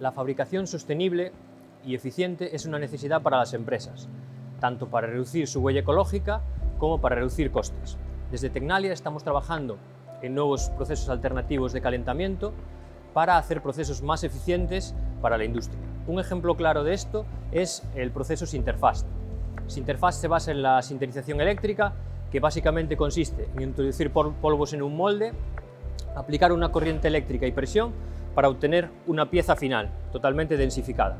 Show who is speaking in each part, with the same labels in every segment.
Speaker 1: La fabricación sostenible y eficiente es una necesidad para las empresas, tanto para reducir su huella ecológica como para reducir costes. Desde Tecnalia estamos trabajando en nuevos procesos alternativos de calentamiento para hacer procesos más eficientes para la industria. Un ejemplo claro de esto es el proceso Sinterfast. Sinterfast se basa en la sinterización eléctrica, que básicamente consiste en introducir polvos en un molde, aplicar una corriente eléctrica y presión para obtener una pieza final, totalmente densificada.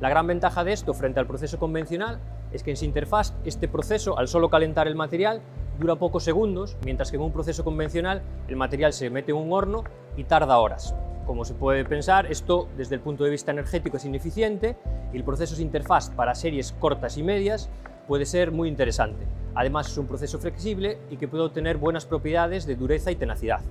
Speaker 1: La gran ventaja de esto frente al proceso convencional es que en Sinterfast este proceso, al solo calentar el material, dura pocos segundos, mientras que en un proceso convencional el material se mete en un horno y tarda horas. Como se puede pensar, esto desde el punto de vista energético es ineficiente y el proceso Sinterfast para series cortas y medias puede ser muy interesante. Además es un proceso flexible y que puede obtener buenas propiedades de dureza y tenacidad.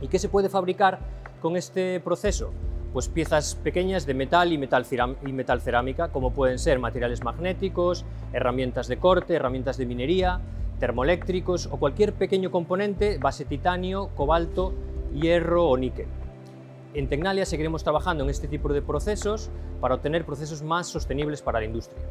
Speaker 1: ¿Y qué se puede fabricar con este proceso? Pues piezas pequeñas de metal y metal, y metal cerámica, como pueden ser materiales magnéticos, herramientas de corte, herramientas de minería, termoeléctricos o cualquier pequeño componente base titanio, cobalto, hierro o níquel. En Tecnalia seguiremos trabajando en este tipo de procesos para obtener procesos más sostenibles para la industria.